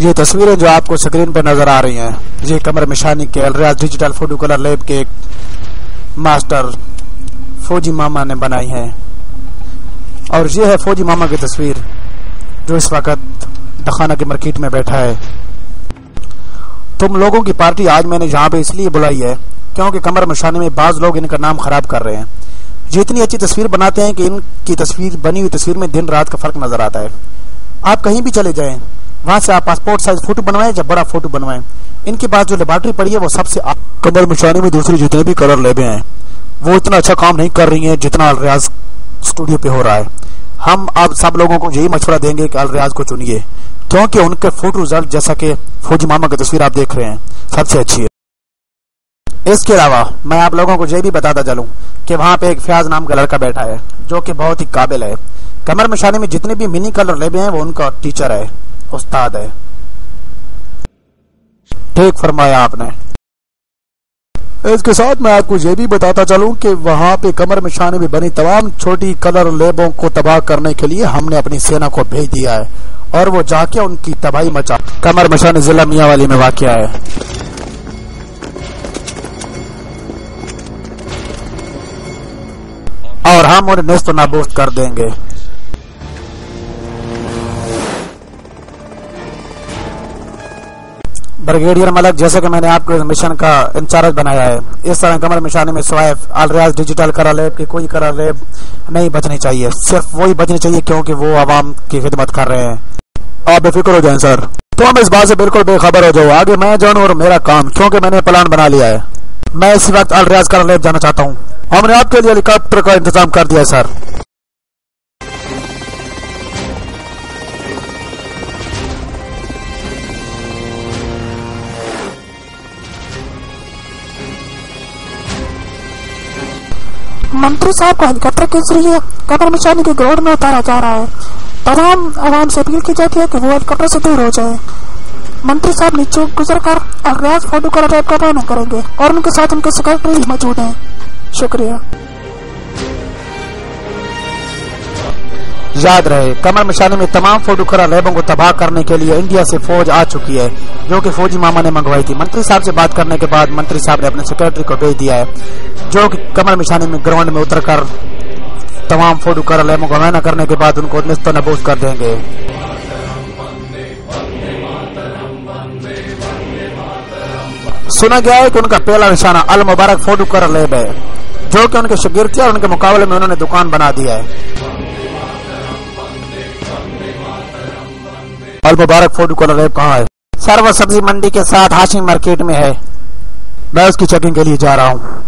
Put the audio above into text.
ये तस्वीरें जो आपको स्क्रीन पर नज़र आ रही हैं, ये कमर मिशानी के अलरियाज डिजिटल फ़ोटो कलर लैब के एक मास्टर फौजी मामा ने बनाई है। और ये है फौजी मामा की तस्वीर, जो इस वक्त दखाना की मार्केट में बैठा है। तुम लोगों की पार्टी आज मैंने यहाँ पे इसलिए बुलाई है, क्योंकि कमर मशाने में बाज लोग इनका नाम खराब कर रहे हैं। ये इतनी अच्छी तस्वीर बनाते हैं कि इनकी तस्वीर, बनी हुई तस्वीर में दिन रात का फ़र्क नज़र आता है। आप कहीं भी चले जाएँ वहाँ से आप पासपोर्ट साइज़ फ़ोटो बनवाएँ या बड़ा फ़ोटो बनवाएँ। इनके पास जो लेबोरेटरी पड़ी है, वो सबसे कमर मशाने में दूसरी जितने भी कलर लेबे हैं, वो इतना अच्छा काम नहीं कर रही है जितना अलरियाज स्टूडियो पे हो रहा है। हम आप सब लोगों को यही मशवरा देंगे कि अलरियाज को चुनिए, क्योंकि उनके फ़ोटो रिज़ल्ट जैसा कि फौजी मामा की तस्वीर आप देख रहे हैं, सबसे अच्छी है। इसके अलावा मैं आप लोगों को यह भी बताता चलूँ कि वहाँ पे एक फयाज नाम का लड़का बैठा है, जो कि बहुत ही काबिल है। कमर मशाने में जितने भी मिनी कलर लेबे हैं, वो उनका टीचर है। उस्ताद है। ठीक फरमाया आपने। इसके साथ मैं आपको ये भी बताता चलूँ कि वहाँ पे कमर मिशाने में बनी तमाम छोटी कलर लेबों को तबाह करने के लिए हमने अपनी सेना को भेज दिया है और वो जाके उनकी तबाही मचा। कमर मिशानी जिला मियावाली में वाक़ है। और हम उन्हें नस्त नाबूद कर देंगे। ब्रिगेडियर मलक, जैसे कि मैंने आपको मिशन का इंचार्ज बनाया है, इस तरह कमर मिशानी में स्वाइफ अलरियाज डिजिटल करा लेब की कोई करा लेब नहीं बचनी चाहिए। सिर्फ़ वही बचनी चाहिए, क्योंकि वो आवाम की खिदमत कर रहे हैं। आप बेफिक्र हो जाए, सर। तो हम इस बात से बिल्कुल बेखबर हो जाओ। आगे मैं जानू और मेरा काम, क्योंकि मैंने प्लान बना लिया है। मैं इसी वक्त अलरियाज करा लेब जाना चाहता हूँ। हमने आपके लिए हेलीकॉप्टर का इंतज़ाम कर दिया है, सर। मंत्री साहब को हेलीकॉप्टर के ज़रिए कमर मिशानी के ग्राउंड में उतारा जा रहा है। तमाम आवाम से अपील की जाती है कि वो हेलीकॉप्टर से दूर हो जाए। मंत्री साहब नीचे गुजर कर अग्रयाज फ़ोटो करेंगे और उनके साथ उनके सेक्रेटरी मौजूद हैं। शुक्रिया। याद रहे, कमर मिशानी में तमाम फ़ोटो खरा लैबों को तबाह करने के लिए इंडिया से फौज आ चुकी है, जो कि फौजी मामा ने मंगवाई थी। मंत्री साहब से बात करने के बाद मंत्री साहब ने अपने सेक्रेटरी को भेज दिया है, जो कि कमर मिशानी में ग्राउंड में उतर कर तमाम फ़ोटो खरा लैबों को मैना करने के बाद उनको निस्त नबूज कर देंगे। सुना गया है कि उनका पहला निशाना अल मुबारक फ़ोटो कर लेब है, जो कि उनके शिगिर थे और उनके मुकाबले में उन्होंने दुकान बना दिया है। अल मुबारक फ़ोटो कलर कहाँ है? सर वो सब्ज़ी मंडी के साथ हाशिम मार्केट में है। मैं उसकी चेकिंग के लिए जा रहा हूँ।